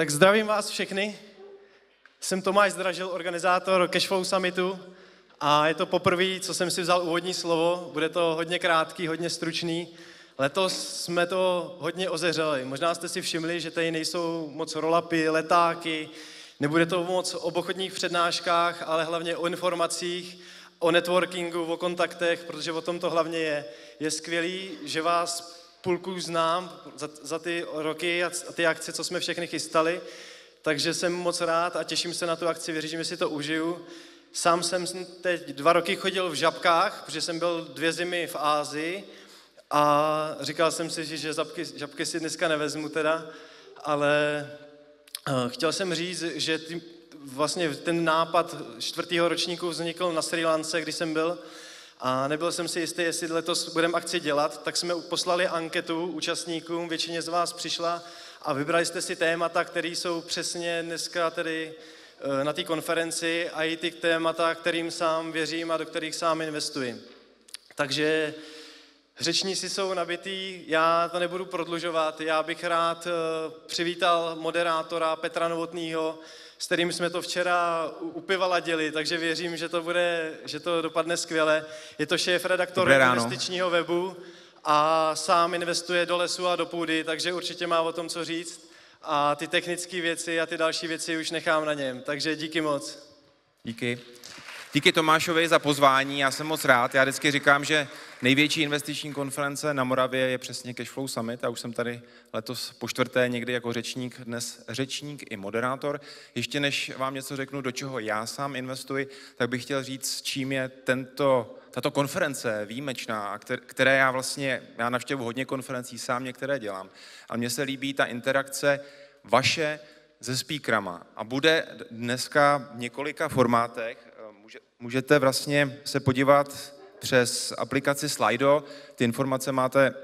Tak zdravím vás všechny. Jsem Tomáš Zdražil, organizátor Cashflow Summitu a je to poprvé, co jsem si vzal úvodní slovo. Bude to hodně krátký, hodně stručný. Letos jsme to hodně ozeřeli. Možná jste si všimli, že tady nejsou moc rolapy, letáky, nebude to moc o obchodních přednáškách, ale hlavně o informacích, o networkingu, o kontaktech, protože o tom to hlavně je. Je skvělý, že vás půlku znám za, za ty roky a ty akce, co jsme všechny chystali, takže jsem moc rád a těším se na tu akci, věřím, že si to užiju. Sám jsem teď dva roky chodil v žabkách, protože jsem byl dvě zimy v Ázii a říkal jsem si, že žabky, žabky si dneska nevezmu teda, ale uh, chtěl jsem říct, že ty, vlastně ten nápad čtvrtého ročníku vznikl na Sri Lance, když jsem byl, a nebyl jsem si jistý, jestli letos budeme akci dělat, tak jsme poslali anketu účastníkům, většině z vás přišla a vybrali jste si témata, které jsou přesně dneska tedy eh, na té konferenci a i ty témata, kterým sám věřím a do kterých sám investuji. Takže řečníci jsou nabitý, já to nebudu prodlužovat, já bych rád eh, přivítal moderátora Petra Novotného, s kterým jsme to včera u piva ladili, takže věřím, že to, bude, že to dopadne skvěle. Je to šéf redaktor investičního webu a sám investuje do lesu a do půdy, takže určitě má o tom co říct. A ty technické věci a ty další věci už nechám na něm. Takže díky moc. Díky. Díky Tomášovi za pozvání, já jsem moc rád. Já vždycky říkám, že největší investiční konference na Moravě je přesně Cashflow Summit a už jsem tady letos po čtvrté někdy jako řečník, dnes řečník i moderátor. Ještě než vám něco řeknu, do čeho já sám investuji, tak bych chtěl říct, čím je tento, tato konference výjimečná, které já vlastně, já navštěvuji hodně konferencí, sám některé dělám, ale mně se líbí ta interakce vaše se speakrama. A bude dneska v několika formátech, můžete vlastně se podívat přes aplikaci Slido. Ty informace máte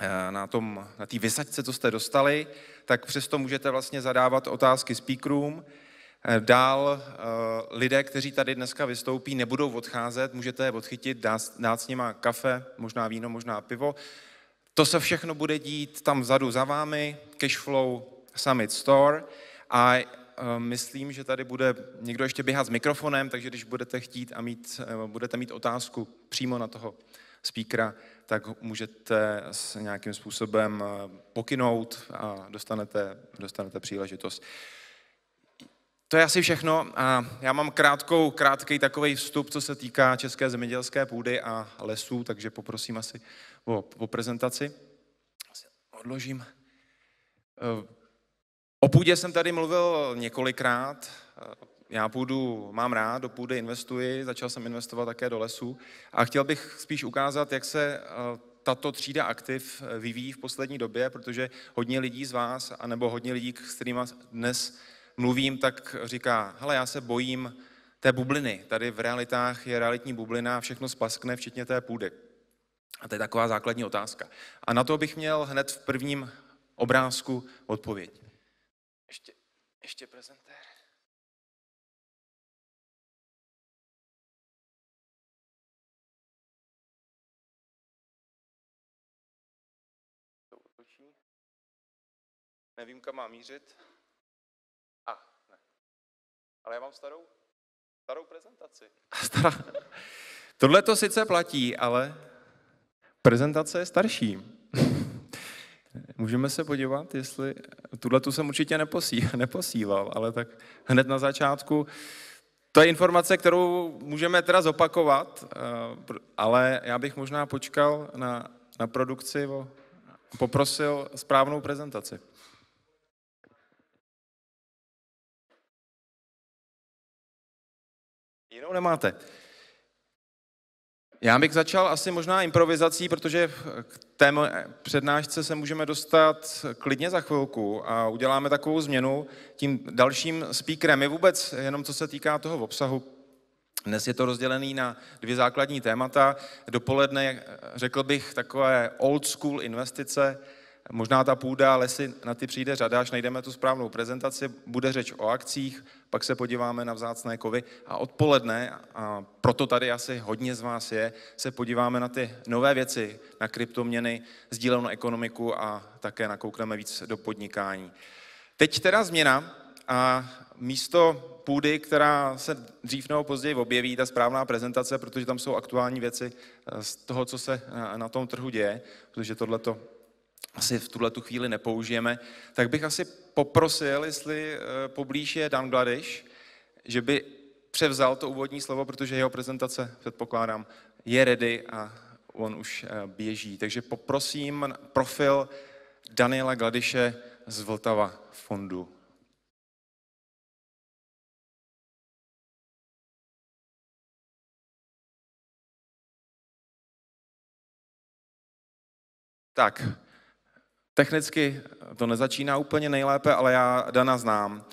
eh, na tom, na té vysaďce, co jste dostali, tak přesto můžete vlastně zadávat otázky speakerům. Eh, dál eh, lidé, kteří tady dneska vystoupí, nebudou odcházet, můžete je odchytit, dát, dát s nima kafe, možná víno, možná pivo. To se všechno bude dít tam vzadu za vámi, Cashflow Summit Store. A myslím, že tady bude někdo ještě běhat s mikrofonem, takže když budete chtít a mít, eh, budete mít otázku přímo na toho speakera, tak můžete s nějakým způsobem eh, pokynout a dostanete, dostanete příležitost. To je asi všechno a já mám krátkou, krátký takový vstup, co se týká české zemědělské půdy a lesů, takže poprosím asi o, o prezentaci. Odložím. O půdě jsem tady mluvil několikrát. Já půdu mám rád, do půdy investuji, začal jsem investovat také do lesů a chtěl bych spíš ukázat, jak se eh, tato třída aktiv vyvíjí v poslední době, protože hodně lidí z vás, anebo hodně lidí, s kterými dnes mluvím, tak říká, hele, já se bojím té bubliny. Tady v realitách je realitní bublina, všechno splaskne, včetně té půdy. A to je taková základní otázka. A na to bych měl hned v prvním obrázku odpověď. Ještě, ještě prezentér. To otočí. Nevím, kam mám mířit. A, ah, ne. Ale já mám starou, starou prezentaci. Stará. Tohle to sice platí, ale prezentace je starší. Můžeme se podívat, jestli... Tuhle tu jsem určitě neposí, neposíval, ale tak hned na začátku. To je informace, kterou můžeme teda zopakovat, eh, ale já bych možná počkal na, na produkci, poprosil správnou prezentaci. Jinou nemáte. Já bych začal asi možná improvizací, protože k té přednášce se můžeme dostat klidně za chvilku a uděláme takovou změnu tím dalším speakerem. Je vůbec jenom co se týká toho obsahu. Dnes je to rozdělený na dvě základní témata. Dopoledne, řekl bych, takové old school investice, Možná ta půda, lesy, na ty přijde řada, až najdeme tu správnou prezentaci, bude řeč o akcích, pak se podíváme na vzácné kovy a odpoledne, a proto tady asi hodně z vás je, se podíváme na ty nové věci, na kryptoměny, sdílenou ekonomiku a také nakoukneme víc do podnikání. Teď teda změna a místo půdy, která se dřív nebo později objeví, ta správná prezentace, protože tam jsou aktuální věci eh, z toho, co se na tom trhu děje, protože tohleto asi v tuhle tu chvíli nepoužijeme, tak bych asi poprosil, jestli eh, poblíž je Dan Gladiš, že by převzal to úvodní slovo, protože jeho prezentace, předpokládám, je ready a on už eh, běží. Takže poprosím profil Daniela Gladiše z Vltava fondu. Tak, technicky to nezačíná úplně nejlépe, ale já Dana znám.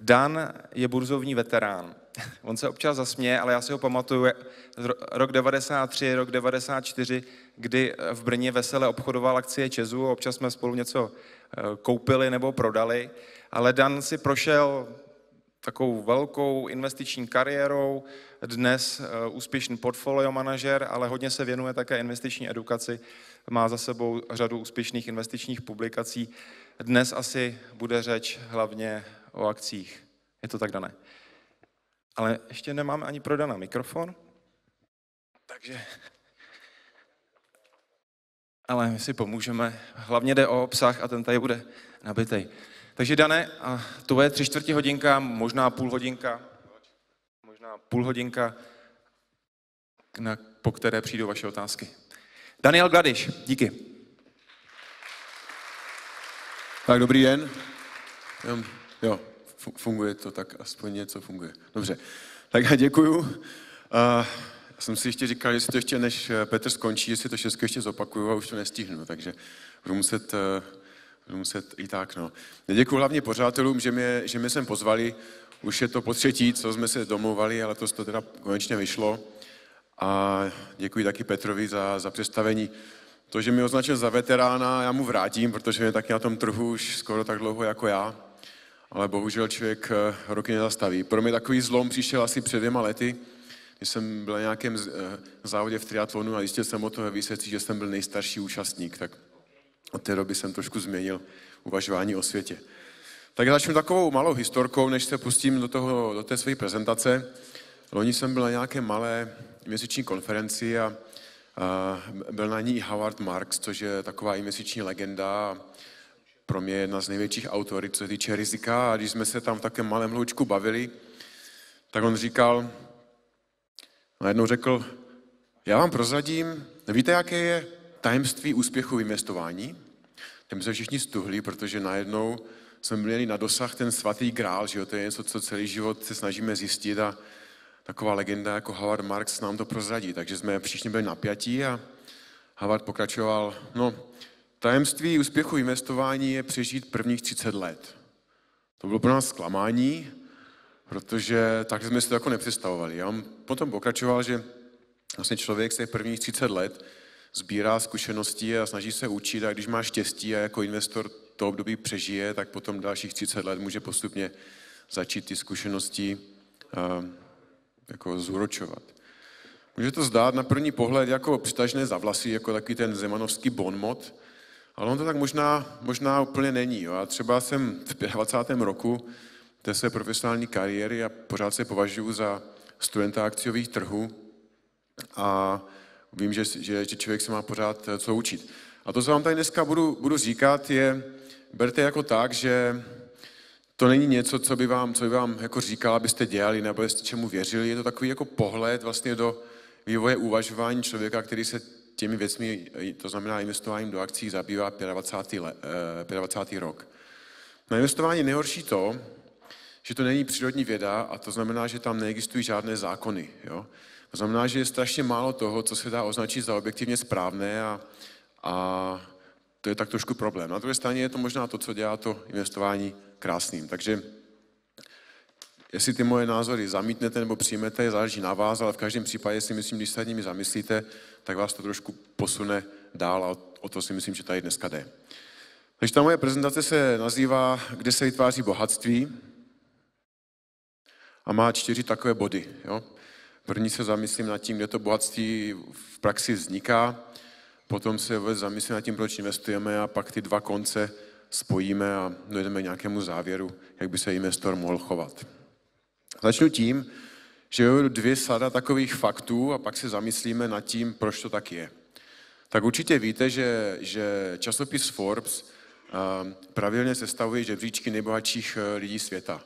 Dan je burzovní veterán. On se občas zasměje, ale já si ho pamatuju, rok 93, rok 94, kdy v Brně vesele obchodoval akcie Česu, občas jsme spolu něco eh, koupili nebo prodali, ale Dan si prošel takovou velkou investiční kariérou, dnes eh, úspěšný portfolio manažer, ale hodně se věnuje také investiční edukaci, má za sebou řadu úspěšných investičních publikací. Dnes asi bude řeč hlavně o akcích. Je to tak dané. Ale ještě nemám ani prodaná mikrofon, takže... Ale my si pomůžeme. Hlavně jde o obsah a ten tady bude nabitej. Takže Dané, a to je tři čtvrtě hodinka, možná půl hodinka, možná půl hodinka, na, po které přijdou vaše otázky. Daniel Gladiš, díky. Tak dobrý den. Jo, funguje to tak, aspoň něco funguje. Dobře, tak já děkuju. Já jsem si ještě říkal, že si to ještě, než Petr skončí, že si to všechno ještě zopakuju a už to nestihnu, takže budu muset, uh, budu muset i tak. No. Děkuji hlavně pořádatelům, že mě, že mě sem pozvali. Už je to po třetí, co jsme se domluvali, ale to to teda konečně vyšlo. A děkuji taky Petrovi za, za představení. To, že mi označil za veterána, já mu vrátím, protože je taky na tom trhu už skoro tak dlouho jako já ale bohužel člověk eh, roky nezastaví. Pro mě takový zlom přišel asi před dvěma lety, když jsem byl na nějakém eh, závodě v triatlonu a zjistil jsem o toho výsledci, že jsem byl nejstarší účastník, tak od té doby jsem trošku změnil uvažování o světě. Tak já začnu takovou malou historkou, než se pustím do, toho, do té své prezentace. Loni jsem byl na nějaké malé měsíční konferenci a, a byl na ní Howard Marks, což je taková měsíční legenda pro mě jedna z největších autorit, co se týče rizika. A když jsme se tam v takém malém hloučku bavili, tak on říkal, najednou řekl, já vám prozradím, víte, jaké je tajemství úspěchu v investování? Tam se všichni stuhli, protože najednou jsme měli na dosah ten svatý grál, že jo? to je něco, co celý život se snažíme zjistit a taková legenda jako Howard Marks nám to prozradí. Takže jsme všichni byli napjatí a Howard pokračoval, no, Tajemství úspěchu investování je přežít prvních 30 let. To bylo pro nás zklamání, protože tak jsme si to jako nepředstavovali. Já potom pokračoval, že vlastně člověk se prvních 30 let sbírá zkušenosti a snaží se učit a když má štěstí a jako investor to období přežije, tak potom dalších 30 let může postupně začít ty zkušenosti uh, jako zúročovat. Může to zdát na první pohled jako přitažné za vlasy, jako takový ten zemanovský bonmot, ale on to tak možná, možná úplně není. Jo. Já třeba jsem v 25. roku té své profesionální kariéry a pořád se považuji za studenta akciových trhů a vím, že, že, že člověk se má pořád eh, co učit. A to, co vám tady dneska budu, budu říkat, je, berte jako tak, že to není něco, co by vám, co by vám jako říkal, abyste dělali nebo jste čemu věřili. Je to takový jako pohled vlastně do vývoje uvažování člověka, který se těmi věcmi, to znamená investováním do akcí, zabývá 25. Le, 25. Eh, rok. Na investování nejhorší to, že to není přírodní věda a to znamená, že tam neexistují žádné zákony. Jo? To znamená, že je strašně málo toho, co se dá označit za objektivně správné a, a to je tak trošku problém. Na druhé straně je to možná to, co dělá to investování krásným. Takže Jestli ty moje názory zamítnete nebo přijmete, záleží na vás, ale v každém případě si myslím, když se nad nimi zamyslíte, tak vás to trošku posune dál a o to si myslím, že tady dneska jde. Takže ta moje prezentace se nazývá Kde se vytváří bohatství a má čtyři takové body. Jo? První se zamyslím nad tím, kde to bohatství v praxi vzniká, potom se zamyslím nad tím, proč investujeme a pak ty dva konce spojíme a dojdeme k nějakému závěru, jak by se investor mohl chovat. Začnu tím, že uvedu dvě sada takových faktů a pak se zamyslíme nad tím, proč to tak je. Tak určitě víte, že, že časopis Forbes pravidelně sestavuje žebříčky nejbohatších eh, lidí světa.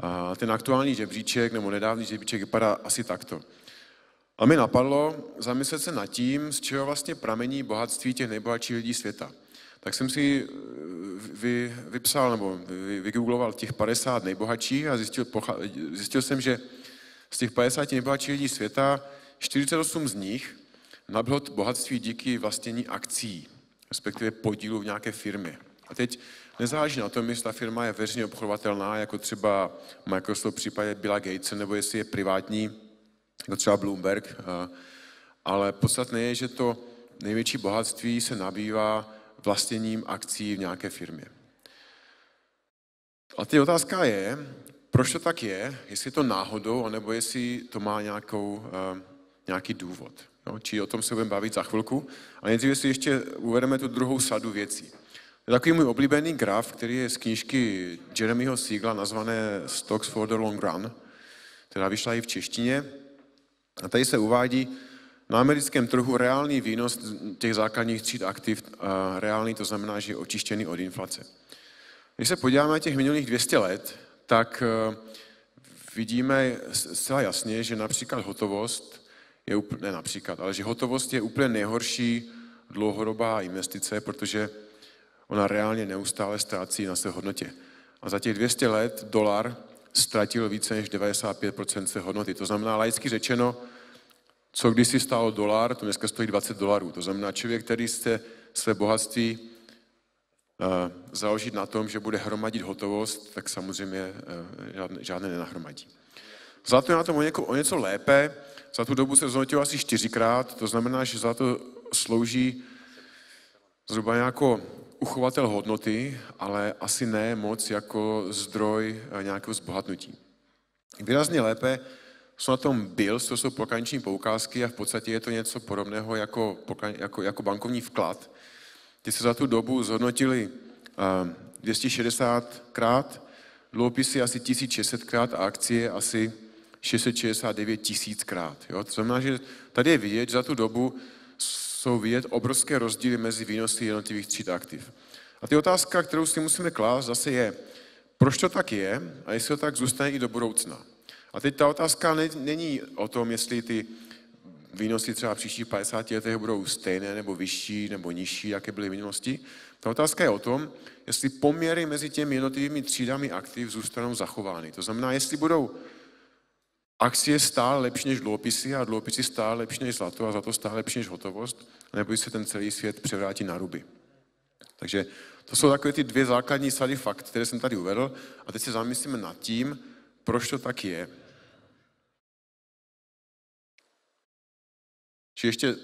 A ten aktuální žebříček, nebo nedávný žebříček, vypadá asi takto. A mi napadlo zamyslet se nad tím, z čeho vlastně pramení bohatství těch nejbohatších lidí světa. Tak jsem si eh, vy, vypsal nebo vy, vygoogloval těch 50 nejbohatších a zjistil, zjistil jsem, že z těch 50 nejbohatších lidí světa 48 z nich nabylo bohatství díky vlastnění akcí, respektive podílu v nějaké firmě. A teď nezáleží na tom, jestli ta firma je veřejně obchodovatelná, jako třeba Microsoft v případě Billa Gatese, nebo jestli je privátní, jako třeba Bloomberg, ale podstatné je, že to největší bohatství se nabývá vlastněním akcí v nějaké firmě. A teď otázka je, proč to tak je, jestli je to náhodou, anebo jestli to má nějakou, uh, nějaký důvod. No, či o tom se budeme bavit za chvilku. A nejdříve si ještě uvedeme tu druhou sadu věcí. Je takový můj oblíbený graf, který je z knížky Jeremyho Siegla nazvané Stocks for the Long Run, která vyšla i v češtině. A tady se uvádí, na americkém trhu reálný výnos těch základních tříd aktiv, a reálný to znamená, že je očištěný od inflace. Když se podíváme na těch minulých 200 let, tak eh, vidíme zcela jasně, že například hotovost je úplně, ne například, ale že hotovost je úplně nejhorší dlouhodobá investice, protože ona reálně neustále ztrácí na své hodnotě. A za těch 200 let dolar ztratil více než 95% své hodnoty. To znamená, laicky řečeno, co když si stálo dolar, to dneska stojí 20 dolarů. To znamená, člověk, který chce své bohatství uh, založit na tom, že bude hromadit hotovost, tak samozřejmě uh, žádné, žádné nenahromadí. Zlato je na tom o, něko, o něco lépe, za tu dobu se zhodnotilo asi čtyřikrát, to znamená, že za to slouží zhruba jako uchovatel hodnoty, ale asi ne moc jako zdroj eh, nějakého zbohatnutí. Výrazně lépe jsou na tom bills, to jsou pokaniční poukázky a v podstatě je to něco podobného jako, jako, jako bankovní vklad. Ty se za tu dobu zhodnotili 260 eh, krát, dluhopisy asi 1600 krát a akcie asi 669 tisíckrát. Jo? To znamená, že tady je vidět, že za tu dobu jsou vidět obrovské rozdíly mezi výnosy jednotlivých tříd aktiv. A ty otázka, kterou si musíme klást, zase je, proč to tak je a jestli to tak zůstane i do budoucna. A teď ta otázka není o tom, jestli ty výnosy třeba příštích 50 letech budou stejné, nebo vyšší, nebo nižší, jaké byly v minulosti. Ta otázka je o tom, jestli poměry mezi těmi jednotlivými třídami aktiv zůstanou zachovány. To znamená, jestli budou akcie stále lepší než dluhopisy a dluhopisy stále lepší než zlato a zlato stále lepší než hotovost, nebo se ten celý svět převrátí na ruby. Takže to jsou takové ty dvě základní sady fakt, které jsem tady uvedl a teď se zamyslíme nad tím, proč to tak je. Či ještě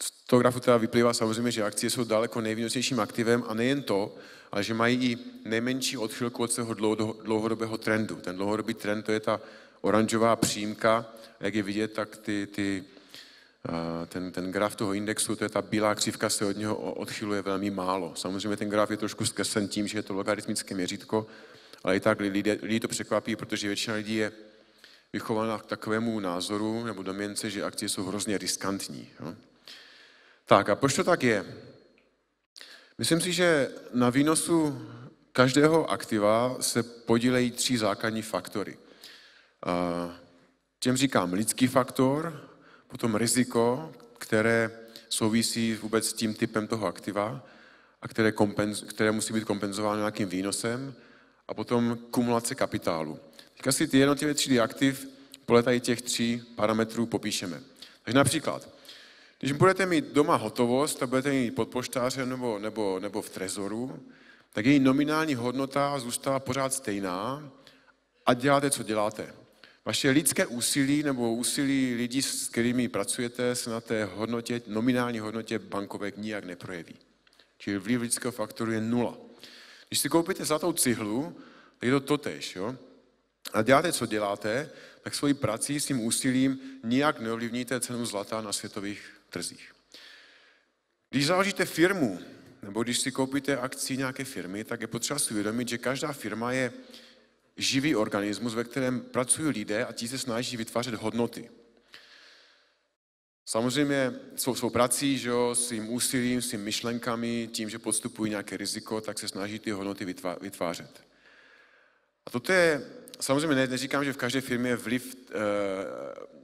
z toho grafu teda vyplývá samozřejmě, že akcie jsou daleko nejvýnosnějším aktivem a nejen to, ale že mají i nejmenší odchylku od svého dlouhodobého trendu. Ten dlouhodobý trend to je ta oranžová přímka, jak je vidět, tak ty, ty, ten, ten graf toho indexu, to je ta bílá křivka, se od něho odchyluje velmi málo. Samozřejmě ten graf je trošku zkreslen tím, že je to logaritmické měřítko, ale i tak lidi, lidi to překvapí, protože většina lidí je vychována k takovému názoru nebo domněnce, že akcie jsou hrozně riskantní. Jo. Tak a proč to tak je? Myslím si, že na výnosu každého aktiva se podílejí tři základní faktory. Těm říkám lidský faktor, potom riziko, které souvisí vůbec s tím typem toho aktiva a které, kompenz, které musí být kompenzováno nějakým výnosem a potom kumulace kapitálu. Teďka si ty jednotlivé třídy aktiv podle tady těch tří parametrů popíšeme. Takže například, když budete mít doma hotovost a budete mít pod poštářem nebo, nebo, nebo v trezoru, tak její nominální hodnota zůstává pořád stejná a děláte, co děláte. Vaše lidské úsilí nebo úsilí lidí, s kterými pracujete, se na té hodnotě, nominální hodnotě bankovek nijak neprojeví. Čili vliv lidského faktoru je nula. Když si koupíte zlatou cihlu, tak je to totež. Jo? A děláte, co děláte, tak svojí prací, svým úsilím nijak neovlivníte cenu zlata na světových trzích. Když založíte firmu, nebo když si koupíte akci nějaké firmy, tak je potřeba si uvědomit, že každá firma je živý organismus, ve kterém pracují lidé a ti se snaží vytvářet hodnoty. Samozřejmě svou, svou prací, že jo, svým úsilím, svým myšlenkami, tím, že podstupují nějaké riziko, tak se snaží ty hodnoty vytvářet. A toto je, samozřejmě ne, neříkám, že v každé firmě vliv e,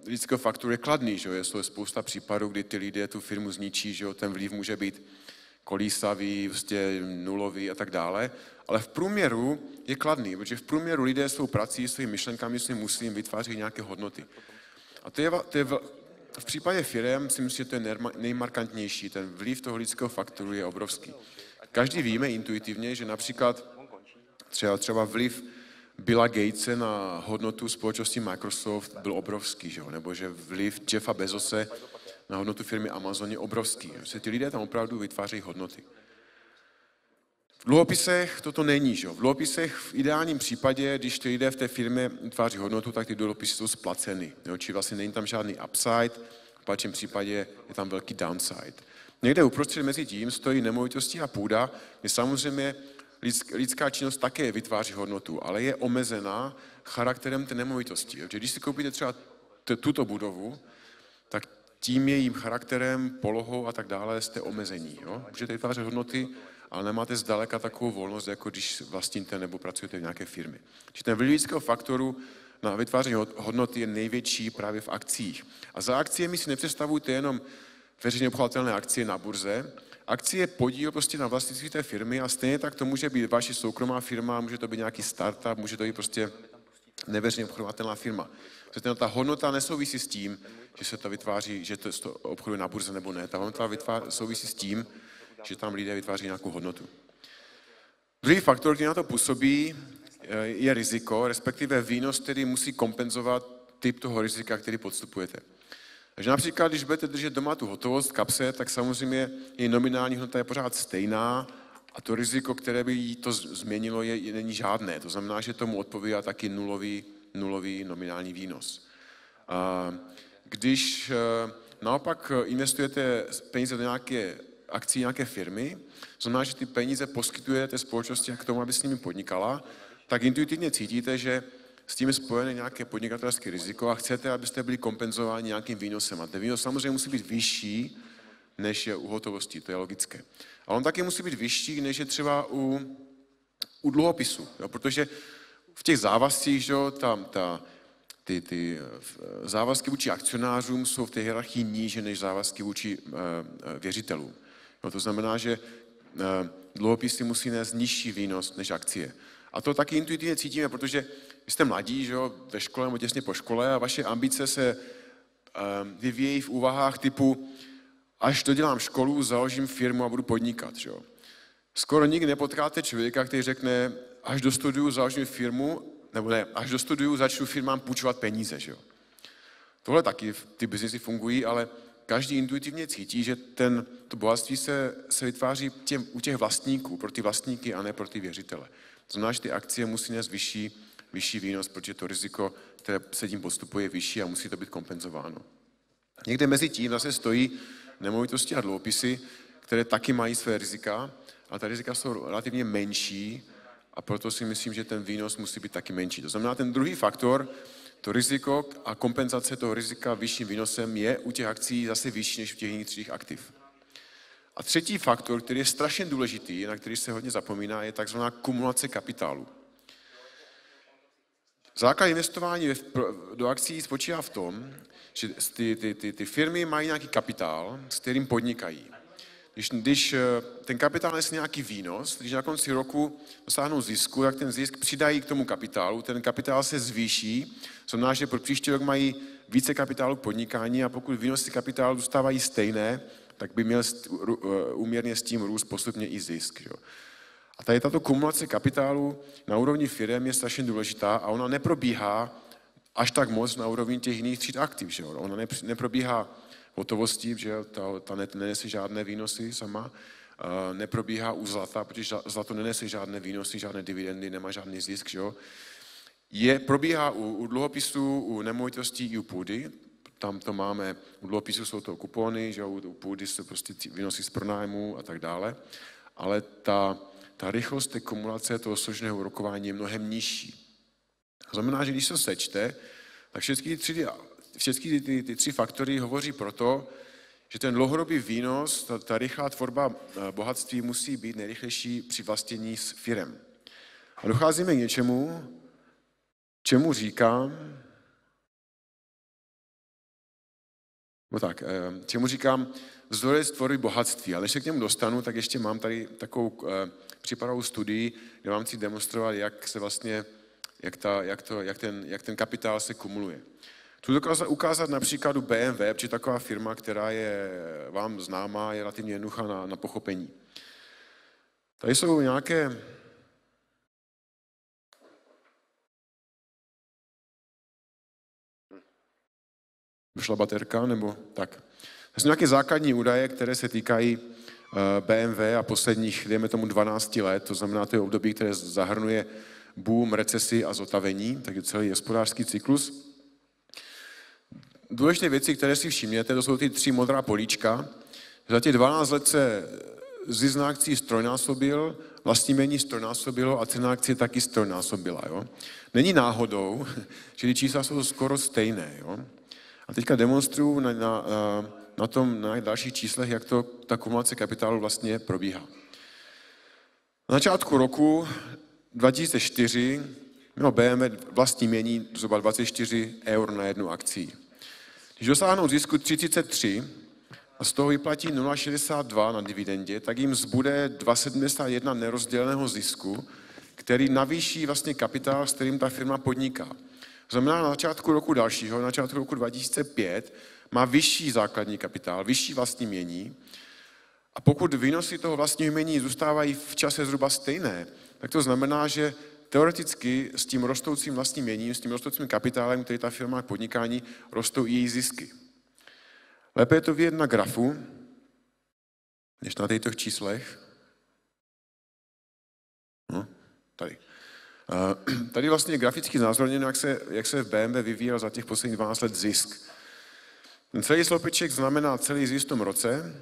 lidského faktoru je kladný, že jo, je spousta případů, kdy ty lidé tu firmu zničí, že jo, ten vliv může být kolísavý, vlastně nulový a tak dále, ale v průměru je kladný, protože v průměru lidé svou prací, svými myšlenkami, svým musím vytváří nějaké hodnoty. A to je, to je v případě firm si myslím, že to je nejmarkantnější. Ten vliv toho lidského faktoru je obrovský. Každý víme intuitivně, že například třeba, třeba vliv Billa Gatese na hodnotu společnosti Microsoft byl obrovský, že? nebo že vliv Jeffa Bezose na hodnotu firmy Amazon je obrovský. Že ty lidé tam opravdu vytvářejí hodnoty. V dluhopisech toto není. Že? V dluhopisech v ideálním případě, když ty lidé v té firmě vytváří hodnotu, tak ty dluhopisy jsou splaceny. Jo? Či vlastně není tam žádný upside, v páčím případě je tam velký downside. Někde uprostřed mezi tím stojí nemovitosti a půda, kde samozřejmě lidská činnost také vytváří hodnotu, ale je omezená charakterem té nemovitosti. Jo? Když si koupíte třeba tuto budovu, tak tím jejím charakterem, polohou a tak dále jste omezení. Jo? Můžete vytvářet hodnoty, ale nemáte zdaleka takovou volnost, jako když vlastníte nebo pracujete v nějaké firmě. Čiže ten vliv lidského faktoru na vytváření hodnoty je největší právě v akcích. A za akciemi si nepředstavujte jenom veřejně obchodatelné akcie na burze. Akcie je podíl prostě na vlastnictví té firmy a stejně tak to může být vaše soukromá firma, může to být nějaký startup, může to být prostě neveřejně obchodovatelná firma. Protože ta hodnota nesouvisí s tím, že se to vytváří, že to, to obchoduje na burze nebo ne. Ta hodnota vytváří, souvisí s tím, že tam lidé vytváří nějakou hodnotu. Druhý faktor, který na to působí, eh, je riziko, respektive výnos, který musí kompenzovat typ toho rizika, který podstupujete. Takže například, když budete držet doma tu hotovost kapse, tak samozřejmě její nominální hodnota je pořád stejná a to riziko, které by jí to změnilo, je, není žádné. To znamená, že tomu odpovídá taky nulový, nulový nominální výnos. Když eh, naopak investujete peníze do nějaké akcí nějaké firmy, znamená, že ty peníze poskytujete společnosti k tomu, aby s nimi podnikala, tak intuitivně cítíte, že s tím je spojené nějaké podnikatelské riziko a chcete, abyste byli kompenzováni nějakým výnosem. A ten výnos samozřejmě musí být vyšší, než je u hotovosti, to je logické. A on taky musí být vyšší, než je třeba u, u dluhopisu, jo, protože v těch závazcích, že, tam ta, ty, ty závazky vůči akcionářům jsou v té hierarchii níže než závazky vůči uh, věřitelům. No, to znamená, že uh, dluhopisy musí nést nižší výnos než akcie. A to taky intuitivně cítíme, protože jste mladí, že jo, ve škole nebo těsně po škole a vaše ambice se um, vyvíjejí v úvahách typu, až dodělám školu, založím firmu a budu podnikat. Že jo. Skoro nikdy nepotkáte člověka, který řekne, až do studiu založím firmu, nebo ne, až do studiu začnu firmám půjčovat peníze. Že jo. Tohle taky ty biznesy fungují, ale každý intuitivně cítí, že ten, to bohatství se, se vytváří těm, u těch vlastníků, pro ty vlastníky a ne pro ty věřitele. To znamená, že ty akcie musí nést vyšší, vyšší výnos, protože to riziko, které se tím postupuje, je vyšší a musí to být kompenzováno. Někde mezi tím zase stojí nemovitosti a dluhopisy, které taky mají své rizika, a ta rizika jsou relativně menší a proto si myslím, že ten výnos musí být taky menší. To znamená, ten druhý faktor, to riziko a kompenzace toho rizika vyšším výnosem je u těch akcí zase vyšší než u těch jiných tří aktiv. A třetí faktor, který je strašně důležitý, na který se hodně zapomíná, je takzvaná kumulace kapitálu. Základ investování do akcí spočívá v tom, že ty, ty, ty, ty firmy mají nějaký kapitál, s kterým podnikají. Když, když eh, ten kapitál nese nějaký výnos, když na konci roku dosáhnou zisku, tak ten zisk přidají k tomu kapitálu, ten kapitál se zvýší, znamená, že pro příští rok mají více kapitálu k podnikání a pokud výnosy kapitálu zůstávají stejné, tak by měl uměrně eh, s tím růst postupně i zisk. Jo. A tady tato kumulace kapitálu na úrovni firm je strašně důležitá a ona neprobíhá až tak moc na úrovni těch jiných tříd aktiv. Že jo. Ona neprobíhá hotovostí, že ta, ta nenese žádné výnosy sama, neprobíhá u zlata, protože zlato nenese žádné výnosy, žádné dividendy, nemá žádný zisk, že jo. Je, probíhá u, u dluhopisů, u nemovitostí i u půdy, tam to máme, u dluhopisů jsou to kupony, že jo, u půdy jsou prostě výnosy z pronájmu a tak dále. ale ta, ta rychlost té kumulace toho složeného úrokování je mnohem nižší. To znamená, že když se sečte, tak všechny ty tři, všechny ty, ty, ty tři faktory hovoří proto, že ten dlouhodobý výnos, ta, ta rychlá tvorba eh, bohatství musí být nejrychlejší při vlastnění s firem. A docházíme k něčemu, čemu říkám, no tak, eh, čemu říkám vzorec tvorby bohatství. Ale než se k němu dostanu, tak ještě mám tady takovou eh, připravenou studii, kde vám chci demonstrovat, jak se vlastně, jak, ta, jak, to, jak, ten, jak ten kapitál se kumuluje. Tu dokázat ukázat na příkladu BMW, či taková firma, která je vám známá, je relativně jednoduchá na, na pochopení. Tady jsou nějaké Vyšla baterka, nebo tak. To jsou nějaké základní údaje, které se týkají eh, BMW a posledních, dejme tomu, 12 let, to znamená, to je období, které zahrnuje boom, recesi a zotavení, takže celý hospodářský cyklus. Důležité věci, které si všimněte, to jsou ty tři modrá políčka. Za těch 12 let se zisk na akcí strojnásobil, vlastní mění strojnásobilo a cena akcie taky strojnásobila. Jo? Není náhodou, že ty čísla jsou skoro stejné. Jo? A teďka demonstruju na, na, na tom, na dalších číslech, jak to, ta kumulace kapitálu vlastně probíhá. Na začátku roku 2004 mělo BMW vlastní mění zhruba 24 eur na jednu akci. Když dosáhnou zisku 33 a z toho vyplatí 0,62 na dividendě, tak jim zbude 2,71 nerozděleného zisku, který navýší vlastně kapitál, s kterým ta firma podniká. Znamená na začátku roku dalšího, na začátku roku 2005, má vyšší základní kapitál, vyšší vlastní mění. A pokud výnosy toho vlastního mění zůstávají v čase zhruba stejné, tak to znamená, že teoreticky s tím rostoucím vlastním měním, s tím rostoucím kapitálem, který ta firma podnikání, rostou i její zisky. Lépe je to vidět na grafu, než na těchto číslech. No, tady. Tady vlastně graficky znázorněno, jak se, jak se v BMW vyvíjel za těch posledních 12 let zisk. Ten celý sloupeček znamená celý zisk v tom roce,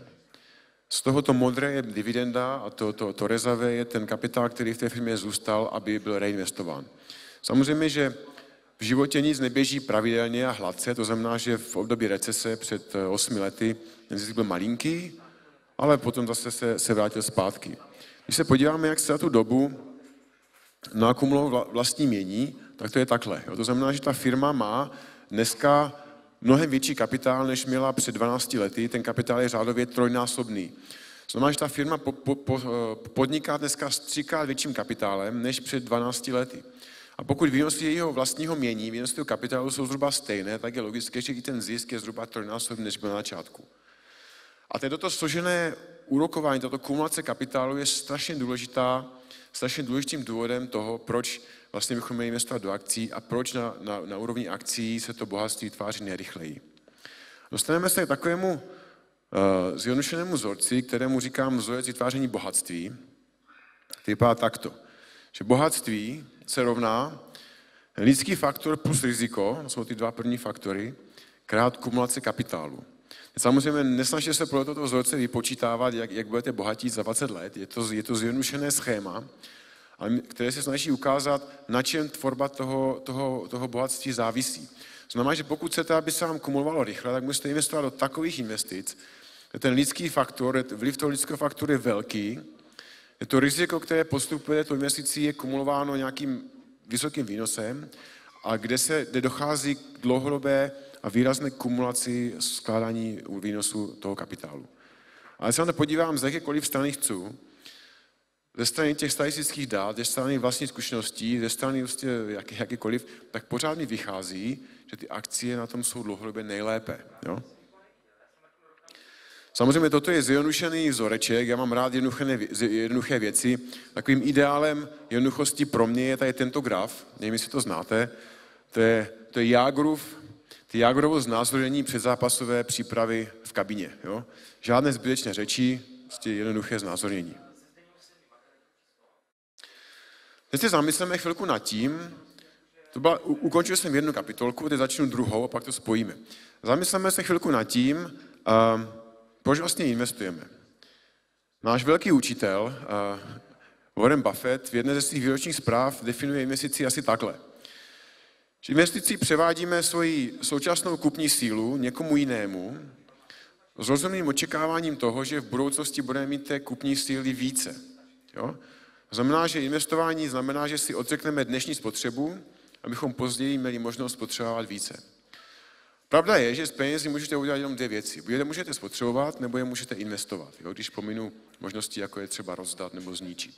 z tohoto modré je dividenda a to, to, to rezavé je ten kapitál, který v té firmě zůstal, aby byl reinvestován. Samozřejmě, že v životě nic neběží pravidelně a hladce, to znamená, že v období recese před 8 lety ten zisk byl malinký, ale potom zase se, se vrátil zpátky. Když se podíváme, jak se za tu dobu naakumuloval vlastní mění, tak to je takhle. Jo. To znamená, že ta firma má dneska mnohem větší kapitál, než měla před 12 lety. Ten kapitál je řádově trojnásobný. Znamená, že ta firma po, po, po, podniká dneska s třikrát větším kapitálem, než před 12 lety. A pokud výnosy jejího vlastního mění, výnosy toho kapitálu jsou zhruba stejné, tak je logické, že i ten zisk je zhruba trojnásobný, než byl na začátku. A toto složené úrokování, tato kumulace kapitálu je strašně důležitá, strašně důležitým důvodem toho, proč vlastně bychom měli investovat do akcí a proč na, na, na úrovni akcí se to bohatství tváří nejrychleji. Dostaneme se k takovému uh, zjednodušenému vzorci, kterému říkám vzorec vytváření bohatství. Vypadá takto, že bohatství se rovná lidský faktor plus riziko, to jsou ty dva první faktory, krát kumulace kapitálu. Samozřejmě nesnažte se podle tohoto vzorce vypočítávat, jak, jak budete bohatí za 20 let. Je to, je to zjednodušené schéma, které se snaží ukázat, na čem tvorba toho, toho, toho bohatství závisí. Znamená, že pokud chcete, aby se vám kumulovalo rychle, tak musíte investovat do takových investic, ten lidský faktor, vliv toho lidského faktoru je velký, je to riziko, které postupuje tu investicí, je kumulováno nějakým vysokým výnosem a kde, se, kde dochází k dlouhodobé a výrazné kumulaci skládání výnosu toho kapitálu. Ale se na to podívám z jakékoliv strany chci, ze strany těch statistických dát, ze strany vlastní zkušeností, ze strany prostě jak, jakýkoliv, tak pořád mi vychází, že ty akcie na tom jsou dlouhodobě nejlépe. Jo? Samozřejmě toto je zjednodušený vzoreček, já mám rád jednoduché věci. Takovým ideálem jednoduchosti pro mě je tady tento graf, nevím, jestli to znáte, to je, to je Jágrův, ty Jágrovo znázornění předzápasové přípravy v kabině. Jo? Žádné zbytečné řeči, prostě jednoduché znázornění. Teď se zamysleme chvilku nad tím, to byla, ukončil jsem jednu kapitolku, teď začnu druhou a pak to spojíme. Zamysleme se chvilku nad tím, uh, proč vlastně investujeme. Náš velký učitel, uh, Warren Buffett, v jedné ze svých výročních zpráv definuje investici asi takhle. Že investicí převádíme svoji současnou kupní sílu někomu jinému s rozumným očekáváním toho, že v budoucnosti budeme mít té kupní síly více. Jo? Znamená, že investování znamená, že si odřekneme dnešní spotřebu, abychom později měli možnost spotřebovat více. Pravda je, že z penězí můžete udělat jenom dvě věci. Buď je můžete spotřebovat, nebo je můžete investovat, jo? když pominu možnosti, jako je třeba rozdat nebo zničit.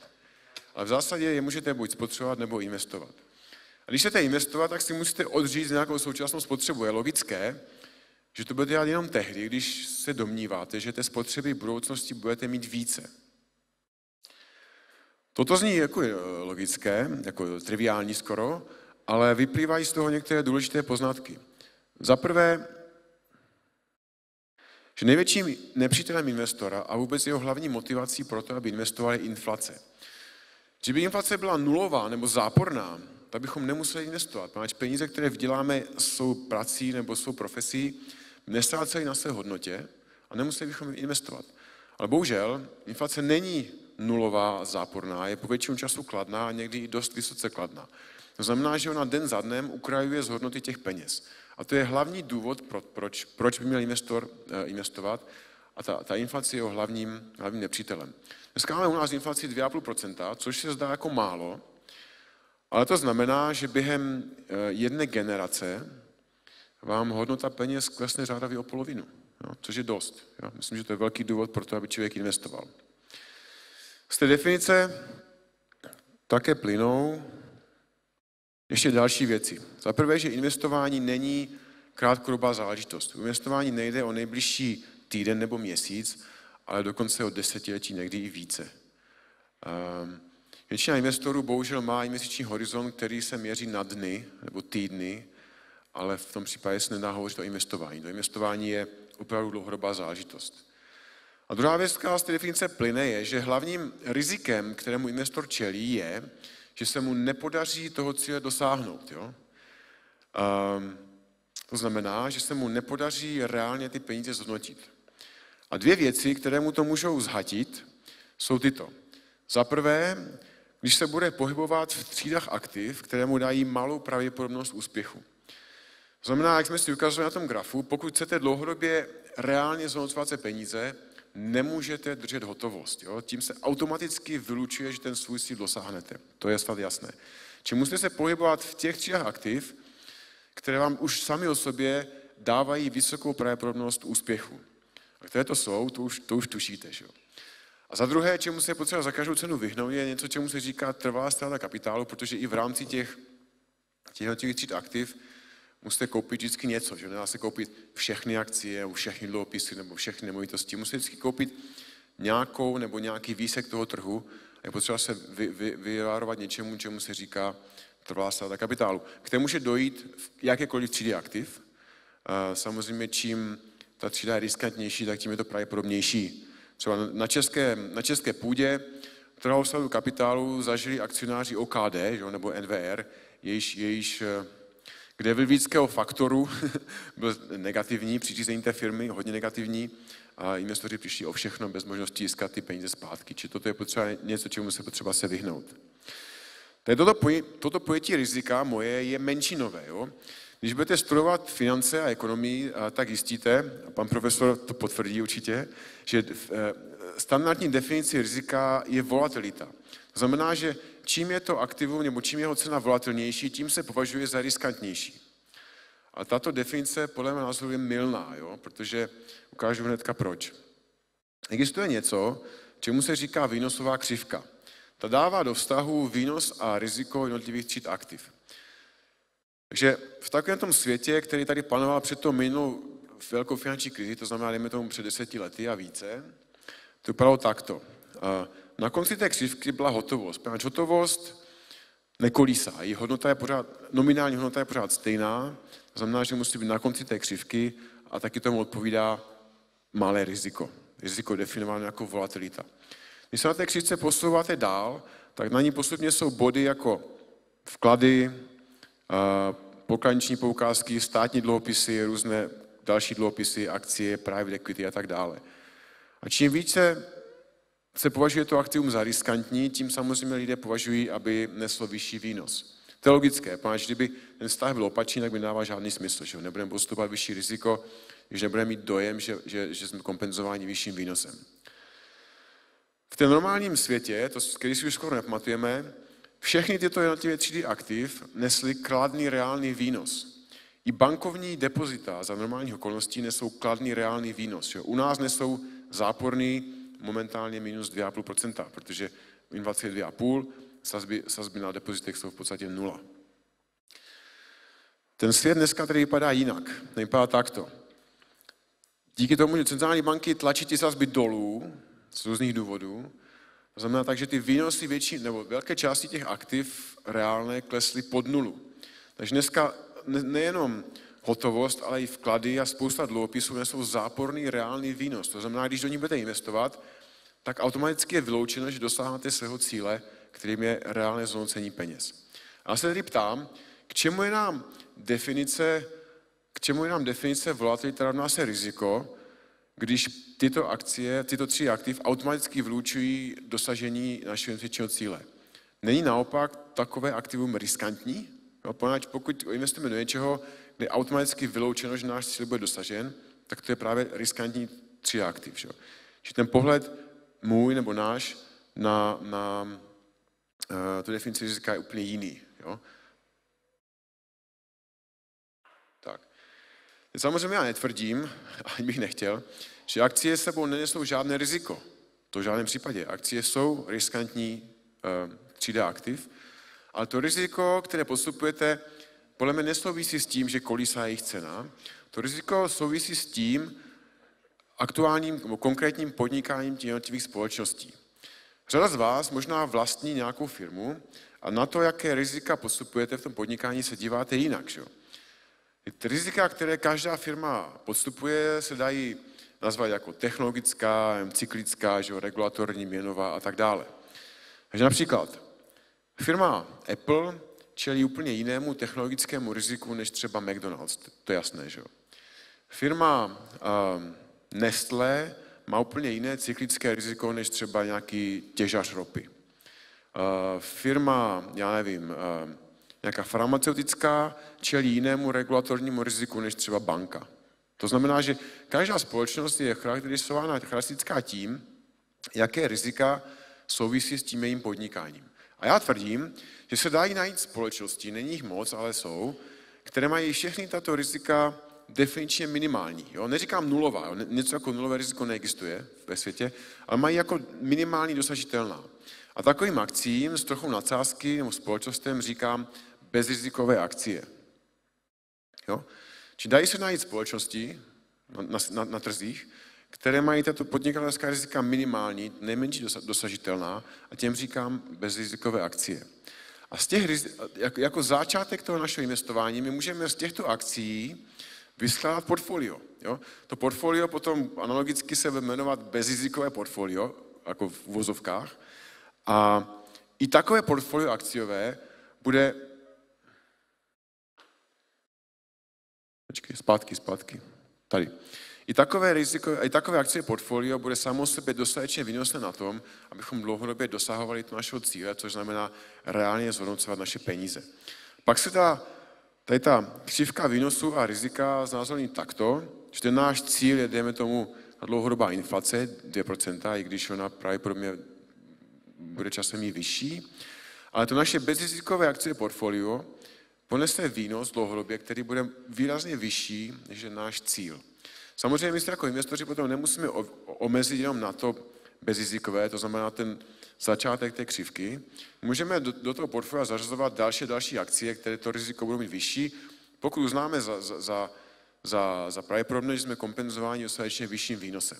Ale v zásadě je můžete buď spotřebovat, nebo investovat. A když chcete investovat, tak si musíte odříct nějakou současnou spotřebu. Je logické, že to budete dělat jenom tehdy, když se domníváte, že té spotřeby v budoucnosti budete mít více. Toto zní jako logické, jako triviální skoro, ale vyplývají z toho některé důležité poznatky. Za prvé, že největším nepřítelem investora a vůbec jeho hlavní motivací pro to, aby investoval, je inflace. Kdyby inflace byla nulová nebo záporná, tak bychom nemuseli investovat, protože peníze, které vyděláme, jsou prací nebo jsou profesí, nestrácejí na své hodnotě a nemuseli bychom investovat. Ale bohužel, inflace není nulová záporná, je po většinu času kladná a někdy i dost vysoce kladná. To znamená, že ona den za dnem ukrajuje z hodnoty těch peněz. A to je hlavní důvod, proč, proč by měl investor eh, investovat. A ta, ta inflace je jeho hlavním, hlavním nepřítelem. Dneska máme u nás inflaci 2,5%, což se zdá jako málo, ale to znamená, že během eh, jedné generace vám hodnota peněz klesne řádově o polovinu, jo, což je dost. Jo. Myslím, že to je velký důvod pro to, aby člověk investoval. Z té definice také plynou ještě další věci. Za prvé, že investování není krátkodobá záležitost. Investování nejde o nejbližší týden nebo měsíc, ale dokonce o desetiletí, někdy i více. Um, většina investorů bohužel má investiční horizont, který se měří na dny nebo týdny, ale v tom případě se nedá hovořit o investování. To investování je opravdu dlouhodobá záležitost. A druhá věc, která z té definice plyne, je, že hlavním rizikem, kterému investor čelí, je, že se mu nepodaří toho cíle dosáhnout. Jo? Um, to znamená, že se mu nepodaří reálně ty peníze zhodnotit. A dvě věci, které mu to můžou zhatit, jsou tyto. Za prvé, když se bude pohybovat v třídách aktiv, které mu dají malou pravděpodobnost úspěchu. To znamená, jak jsme si ukazovali na tom grafu, pokud chcete dlouhodobě reálně zhodnocovat se peníze, nemůžete držet hotovost. Jo? Tím se automaticky vylučuje, že ten svůj cíl dosáhnete. To je snad jasné. Čím musíte se pohybovat v těch třídách aktiv, které vám už sami o sobě dávají vysokou pravděpodobnost úspěchu. A které to jsou, to už, to už tušíte. Že? A za druhé, čemu se potřeba za každou cenu vyhnout, je něco, čemu se říká trvalá ztráta kapitálu, protože i v rámci těch, těch, těch tříd aktiv musíte koupit vždycky něco, že nedá se koupit všechny akcie, nebo všechny dluhopisy, nebo všechny nemovitosti. Musíte vždycky koupit nějakou nebo nějaký výsek toho trhu a je potřeba se vy, vy, vyvárovat něčemu, čemu se říká trvalá ztráta kapitálu. K tomu může dojít v jakékoliv třídy aktiv. Samozřejmě čím ta třída je riskantnější, tak tím je to pravděpodobnější. Třeba na české, na české půdě trhovou kapitálu zažili akcionáři OKD, že, nebo NVR, jejíž, jejíž kde vlivnického faktoru byl negativní při řízení té firmy, hodně negativní, a investoři přišli o všechno bez možnosti získat ty peníze zpátky. Či toto je potřeba něco, čemu se potřeba se vyhnout. Tady toto, pojetí, toto pojetí rizika moje je menšinové. Jo? Když budete studovat finance a ekonomii, tak zjistíte, a pan profesor to potvrdí určitě, že eh, standardní definici rizika je volatilita. To znamená, že čím je to aktivum nebo čím je jeho cena volatilnější, tím se považuje za riskantnější. A tato definice podle mého názoru je milná, jo? protože ukážu hnedka proč. Existuje něco, čemu se říká výnosová křivka. Ta dává do vztahu výnos a riziko jednotlivých tříd aktiv. Takže v takovém tom světě, který tady panoval před tou minulou velkou finanční krizi, to znamená, dejme tomu před deseti lety a více, to vypadalo takto. Na konci té křivky byla hotovost. Protože hotovost nekolísá. Její hodnota je pořád, nominální hodnota je pořád stejná, to znamená, že musí být na konci té křivky a taky tomu odpovídá malé riziko. Riziko definováno jako volatilita. Když se na té křivce posouváte dál, tak na ní postupně jsou body jako vklady, pokladniční poukázky, státní dluhopisy, různé další dluhopisy, akcie, private equity a tak dále. A čím více se považuje to aktivum za riskantní, tím samozřejmě lidé považují, aby neslo vyšší výnos. To je logické, protože kdyby ten vztah byl opačný, tak by nedával žádný smysl. Že? Nebudeme postupovat vyšší riziko, když nebudeme mít dojem, že, že, že jsme kompenzováni vyšším výnosem. V tom normálním světě, to, který si už skoro nepamatujeme, všechny tyto jednotlivé třídy aktiv nesly kladný reálný výnos. I bankovní depozita za normálních okolností nesou kladný reálný výnos. Že? U nás nesou záporný momentálně minus 2,5%, protože inflace je 2,5%, sazby, sazby na depozitech jsou v podstatě nula. Ten svět dneska tedy vypadá jinak. Nevypadá takto. Díky tomu, že centrální banky tlačí ty sazby dolů z různých důvodů, to znamená tak, že ty výnosy větší, nebo velké části těch aktiv reálné klesly pod nulu. Takže dneska nejenom hotovost, ale i vklady a spousta dluhopisů nesou záporný reálný výnos. To znamená, když do ní budete investovat, tak automaticky je vyloučeno, že dosáhnete svého cíle, kterým je reálné zhodnocení peněz. A já se tedy ptám, k čemu je nám definice, k čemu je nám definice volatility rovná se riziko, když tyto akcie, tyto tři aktiv automaticky vylučují dosažení našeho investičního cíle. Není naopak takové aktivum riskantní? No, poněvadž pokud investujeme do něčeho, kde je automaticky vyloučeno, že náš cíl bude dosažen, tak to je právě riskantní tři aktiv. Že? Že ten pohled můj nebo náš na, na uh, tu definici rizika je úplně jiný. Jo? Samozřejmě já netvrdím, ani bych nechtěl, že akcie sebou nenesou žádné riziko. To v žádném případě. Akcie jsou riskantní uh, třída aktiv, ale to riziko, které postupujete, podle mě nesouvisí s tím, že kolísá jejich cena. To riziko souvisí s tím aktuálním nebo konkrétním podnikáním těch jednotlivých společností. Řada z vás možná vlastní nějakou firmu a na to, jaké rizika postupujete v tom podnikání, se díváte jinak. Že? Ty rizika, které každá firma podstupuje, se dají nazvat jako technologická, cyklická, že? regulatorní, měnová a tak dále. Takže například firma Apple čelí úplně jinému technologickému riziku než třeba McDonald's, to je jasné, že jo. Firma uh, Nestlé má úplně jiné cyklické riziko než třeba nějaký těžař ropy. Uh, firma, já nevím, uh, nějaká farmaceutická čelí jinému regulatornímu riziku než třeba banka. To znamená, že každá společnost je charakterizována charakteristická tím, jaké rizika souvisí s tím jejím podnikáním. A já tvrdím, že se dají najít společnosti, není jich moc, ale jsou, které mají všechny tato rizika definičně minimální. Jo? Neříkám nulová, jo? něco jako nulové riziko neexistuje ve světě, ale mají jako minimální dosažitelná. A takovým akcím s trochou nadsázky nebo společnostem říkám bezrizikové akcie. Jo? Či dají se najít společnosti na, na, na trzích, které mají tato podnikatelská rizika minimální, nejmenší dosažitelná a těm říkám bezrizikové akcie. A z těch, jako začátek toho našeho investování, my můžeme z těchto akcí vyskládat portfolio. Jo? To portfolio potom analogicky se bude jmenovat bezrizikové portfolio, jako v vozovkách. A i takové portfolio akciové bude... Počkej, zpátky, zpátky. Tady. I takové, riziko, i takové akcie portfolio bude samo sebe dostatečně výnosné na tom, abychom dlouhodobě dosahovali to našeho cíle, což znamená reálně zhodnocovat naše peníze. Pak se ta, tady ta křivka výnosu a rizika znázorní takto, že ten náš cíl je, dejme tomu, dlouhodobá inflace, 2%, i když ona mě bude časem i vyšší, ale to naše bezrizikové akcie portfolio ponese výnos dlouhodobě, který bude výrazně vyšší, než je náš cíl. Samozřejmě my se jako investoři potom nemusíme omezit jenom na to bezrizikové, to znamená ten začátek té křivky. Můžeme do, do toho portfolia zařazovat další další akcie, které to riziko budou mít vyšší, pokud uznáme za, za, za, za, za pravděpodobné, že jsme kompenzováni dostatečně vyšším výnosem.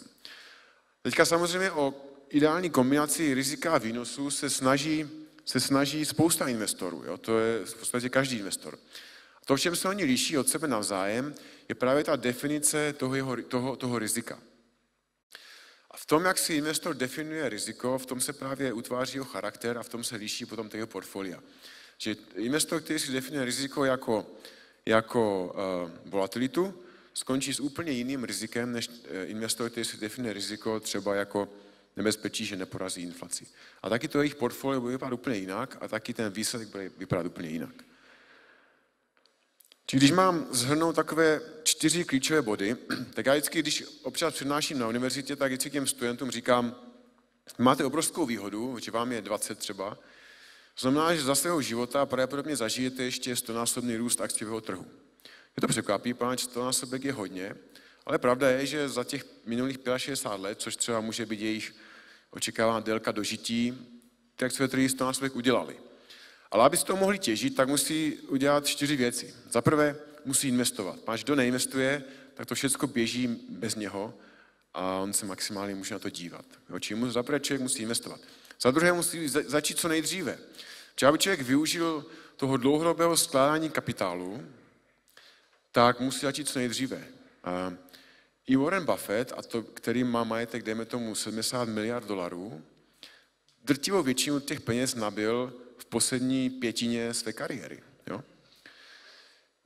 Teďka samozřejmě o ideální kombinaci rizika a výnosů se snaží, se snaží spousta investorů. Jo? To je v podstatě každý investor. To, v čem se oni liší od sebe navzájem, je právě ta definice toho, jeho, toho, toho rizika. A v tom, jak si investor definuje riziko, v tom se právě utváří jeho charakter a v tom se liší potom jeho portfolia. Že investor, který si definuje riziko jako, jako uh, volatilitu, skončí s úplně jiným rizikem, než uh, investor, který si definuje riziko třeba jako nebezpečí, že neporazí inflaci. A taky to jejich portfolio bude vypadat úplně jinak a taky ten výsledek bude vypadat úplně jinak. Či když mám zhrnout takové čtyři klíčové body, tak já vždycky, když občas přednáším na univerzitě, tak vždycky těm studentům říkám, máte obrovskou výhodu, že vám je 20 třeba, znamená, že za svého života pravděpodobně zažijete ještě stonásobný růst akciového trhu. Je to překvapí, páč, stonásobek je hodně, ale pravda je, že za těch minulých 65 let, což třeba může být jejich očekávaná délka dožití, tak své trhy stonásobek udělali. Ale aby toho mohli těžit, tak musí udělat čtyři věci. Za prvé musí investovat. Až kdo neinvestuje, tak to všechno běží bez něho a on se maximálně může na to dívat. Jo, čím za prvé člověk musí investovat. Za druhé musí začít co nejdříve. Či aby člověk využil toho dlouhodobého skládání kapitálu, tak musí začít co nejdříve. I Warren Buffett, a to, který má majetek, dejme tomu 70 miliard dolarů, drtivou většinu těch peněz nabil v poslední pětině své kariéry. Jo?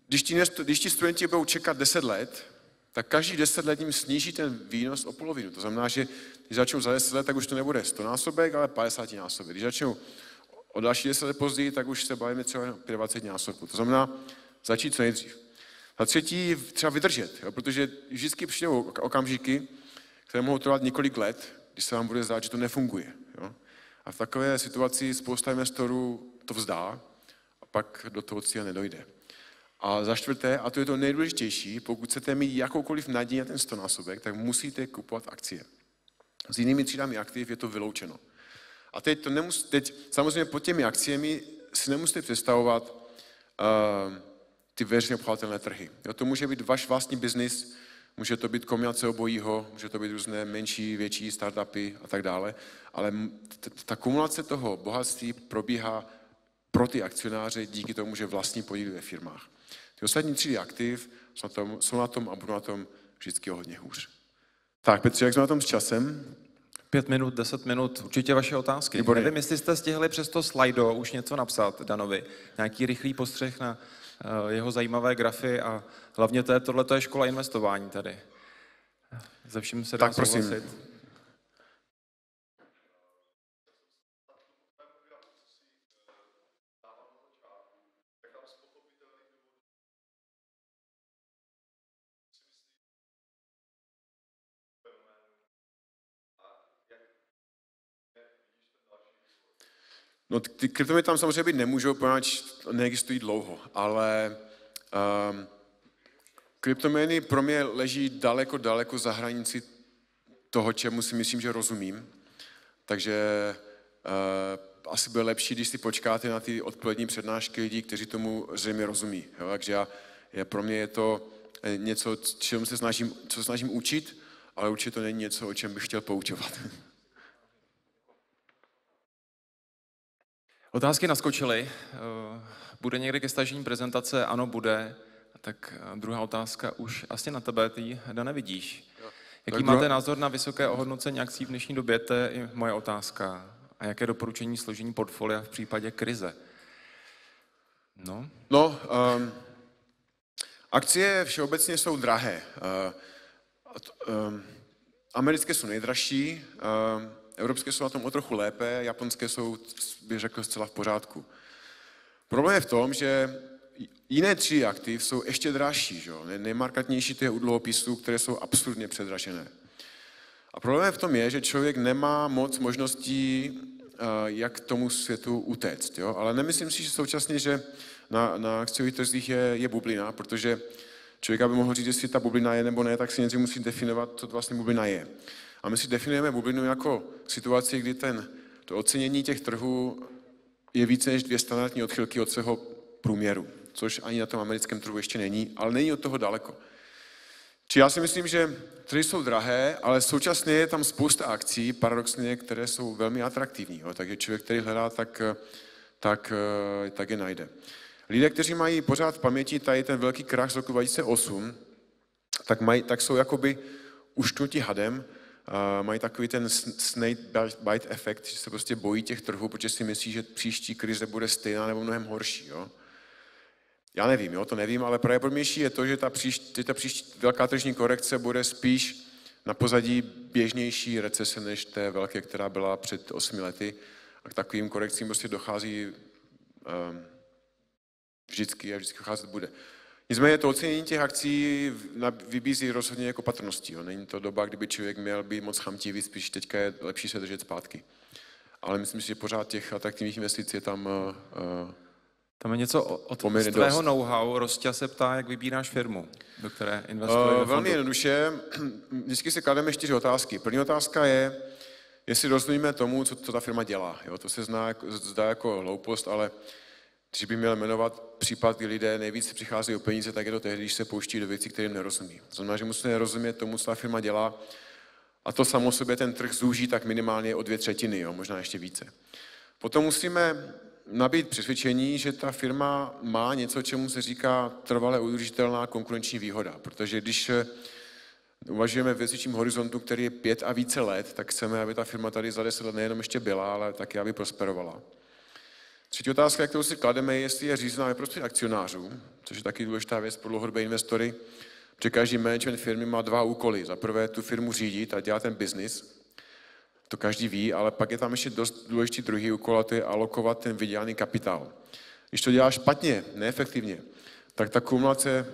Když, ti, když ti studenti budou čekat 10 let, tak každý 10 let jim sníží ten výnos o polovinu. To znamená, že když začnou za 10 let, tak už to nebude 100 násobek, ale 50 násobek. Když začnou o další 10 let později, tak už se bavíme třeba 25 násobku. To znamená začít co nejdřív. Za třetí třeba vydržet, jo? protože vždycky přijdou okamžiky, které mohou trvat několik let, když se vám bude zdát, že to nefunguje. Jo? A v takové situaci spousta investorů to vzdá a pak do toho cíle nedojde. A za čtvrté, a to je to nejdůležitější, pokud chcete mít jakoukoliv naději na ten stonásobek, tak musíte kupovat akcie. S jinými třídami aktiv je to vyloučeno. A teď, to nemus, teď samozřejmě pod těmi akciemi si nemusíte představovat uh, ty veřejně obchvatelné trhy. Jo, to může být váš vlastní biznis, může to být kombinace obojího, může to být různé menší, větší startupy a tak dále, ale ta kumulace toho bohatství probíhá pro ty akcionáře díky tomu, že vlastní podíly ve firmách. Ty ostatní tři aktiv jsou na tom, jsou na tom a budou na tom vždycky hodně hůř. Tak, Petře, jak jsme na tom s časem? Pět minut, deset minut, určitě vaše otázky. Výborně. Nevím, jestli jste stihli přes to slajdo už něco napsat Danovi. Nějaký rychlý postřeh na jeho zajímavé grafy a hlavně to je, tohle je škola investování tady. Ze vším se dá tak prosím. souhlasit. No, ty kryptoměny tam samozřejmě být nemůžou, protože neexistují dlouho, ale um, kryptoměny pro mě leží daleko, daleko za hranici toho, čemu si myslím, že rozumím. Takže uh, asi bude lepší, když si počkáte na ty odpolední přednášky lidí, kteří tomu zřejmě rozumí. Jo? Takže já, je, pro mě je to eh, něco, čemu se snažím, co snažím učit, ale určitě to není něco, o čem bych chtěl poučovat. Otázky naskočily. Eh, bude někdy ke stažení prezentace? Ano, bude. Tak eh, druhá otázka už asi na tebe, ty Dane vidíš. Jaký tak máte názor na vysoké ohodnocení akcí v dnešní době? To je i moje otázka. A jaké doporučení složení portfolia v případě krize? No, no um, akcie všeobecně jsou drahé. Uh, um, americké jsou nejdražší, um, Evropské jsou na tom o trochu lépe, japonské jsou, bych řekl, zcela v pořádku. Problém je v tom, že jiné tři aktiv jsou ještě dražší. Že? Nejmarkantnější to je u dluhopisů, které jsou absurdně předražené. A problém je v tom je, že člověk nemá moc možností, eh, jak tomu světu utéct. Jo? Ale nemyslím si, že současně, že na, na akciových trzích je, je bublina, protože člověk, aby mohl říct, jestli ta bublina je nebo ne, tak si něco musí definovat, co to vlastně bublina je. A my si definujeme bublinu jako situaci, kdy ten, to ocenění těch trhů je více než dvě standardní odchylky od svého průměru, což ani na tom americkém trhu ještě není, ale není od toho daleko. Či já si myslím, že trhy jsou drahé, ale současně je tam spousta akcí, paradoxně, které jsou velmi atraktivní. Jo? Takže člověk, který hledá, tak, tak, tak je najde. Lidé, kteří mají pořád v paměti tady ten velký krach z roku 2008, tak, mají, tak jsou jakoby uštnutí hadem, mají takový ten snake bite efekt, že se prostě bojí těch trhů, protože si myslí, že příští krize bude stejná nebo mnohem horší. Jo? Já nevím, jo, to nevím, ale pravděpodobnější je to, že ta příští, ta příští velká tržní korekce bude spíš na pozadí běžnější recese než té velké, která byla před osmi lety. A k takovým korekcím prostě dochází um, vždycky a vždycky docházet bude. Nicméně to ocenění těch akcí vybízí rozhodně jako patrností. Jo. Není to doba, kdyby člověk měl být moc chamtivý, spíš teďka je lepší se držet zpátky. Ale myslím si, že pořád těch atraktivních investic je tam uh, tam je něco od Poměrně tvého know-how. Rostě se ptá, jak vybíráš firmu, do které investuješ. Uh, velmi jednoduše. Vždycky si klademe čtyři otázky. První otázka je, jestli rozumíme tomu, co, co ta firma dělá. Jo, to se zná, jako, zdá jako hloupost, ale když by měl jmenovat případ, kdy lidé nejvíce přicházejí o peníze, tak je to tehdy, když se pouští do věcí, kterým nerozumí. To znamená, že musíme rozumět tomu, co ta firma dělá, a to samo sobě ten trh zúží tak minimálně o dvě třetiny, jo, možná ještě více. Potom musíme nabít přesvědčení, že ta firma má něco, čemu se říká trvale udržitelná konkurenční výhoda. Protože když eh, uvažujeme v větším horizontu, který je pět a více let, tak chceme, aby ta firma tady za deset let nejenom ještě byla, ale taky, aby prosperovala. Třetí otázka, kterou si klademe, je, jestli je řízená ve prospěch akcionářů, což je taky důležitá věc pro dlouhodobé investory, protože každý management firmy má dva úkoly. Za prvé tu firmu řídit a dělat ten biznis, to každý ví, ale pak je tam ještě dost důležitý druhý úkol a to je alokovat ten vydělaný kapitál. Když to děláš špatně, neefektivně, tak ta kumulace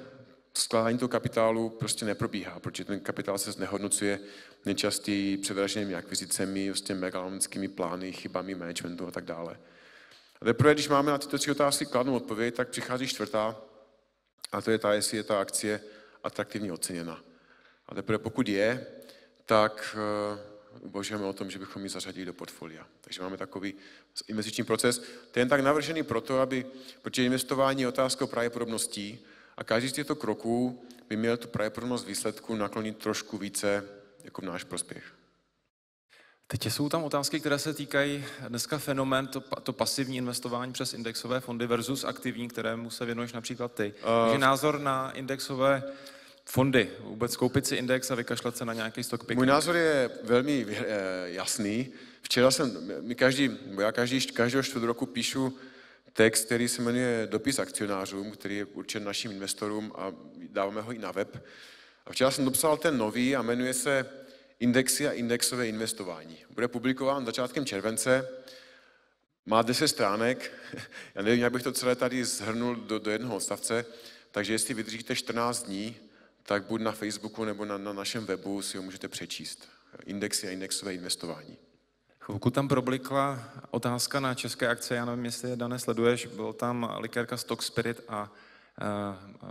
skládání toho kapitálu prostě neprobíhá, protože ten kapitál se znehodnocuje nejčastěji předraženými akvizicemi, vlastně megalonickými plány, chybami managementu a tak dále. A teprve, když máme na tyto tři otázky kladnou odpověď, tak přichází čtvrtá, a to je ta, jestli je ta akcie atraktivně oceněna. A teprve pokud je, tak eh, uvažujeme o tom, že bychom ji zařadili do portfolia. Takže máme takový investiční proces. Ten je tak navržený proto, aby, protože investování je otázka pravděpodobností a každý z těchto kroků by měl tu pravděpodobnost výsledku naklonit trošku více jako v náš prospěch. Teď jsou tam otázky, které se týkají dneska fenomén, to, to pasivní investování přes indexové fondy versus aktivní, kterému se věnuješ například ty. Uh, Takže názor na indexové fondy, vůbec koupit si index a vykašlat se na nějaký stock picking? Můj názor je velmi eh, jasný. Včera jsem, my každý, já každý, každého čtvrt roku píšu text, který se jmenuje Dopis akcionářům, který je určen našim investorům a dáváme ho i na web. A včera jsem dopsal ten nový a jmenuje se Indexy a indexové investování. Bude publikován začátkem července, má 10 stránek, já nevím, jak bych to celé tady zhrnul do, do jednoho odstavce, takže jestli vydržíte 14 dní, tak buď na Facebooku nebo na, na našem webu si ho můžete přečíst. Indexy a indexové investování. Chvilku tam problikla otázka na české akce, já nevím, jestli je dané sleduješ, byl tam likérka Stock Spirit a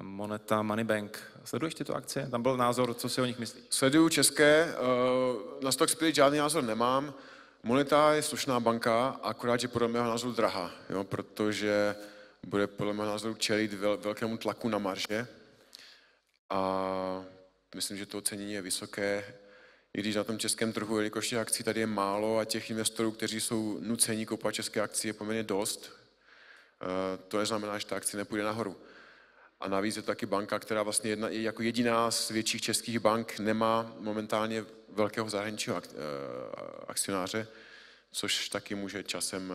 Moneta Moneybank. Sleduješ tyto akcie? Tam byl názor, co si o nich myslí? Sleduju české, uh, na Stock Spirit žádný názor nemám. Moneta je slušná banka, akorát, že podle mého názoru drahá, jo, protože bude podle mého názoru čelit vel, velkému tlaku na marže, a myslím, že to ocenění je vysoké, i když na tom českém trhu, jelikož těch akcí tady je málo a těch investorů, kteří jsou nuceni koupit české akcie, je poměrně dost, eh, to neznamená, že ta akcie nepůjde nahoru. A navíc je to taky banka, která vlastně jedna, jako jediná z větších českých bank nemá momentálně velkého zahraničního eh, akcionáře, což taky může časem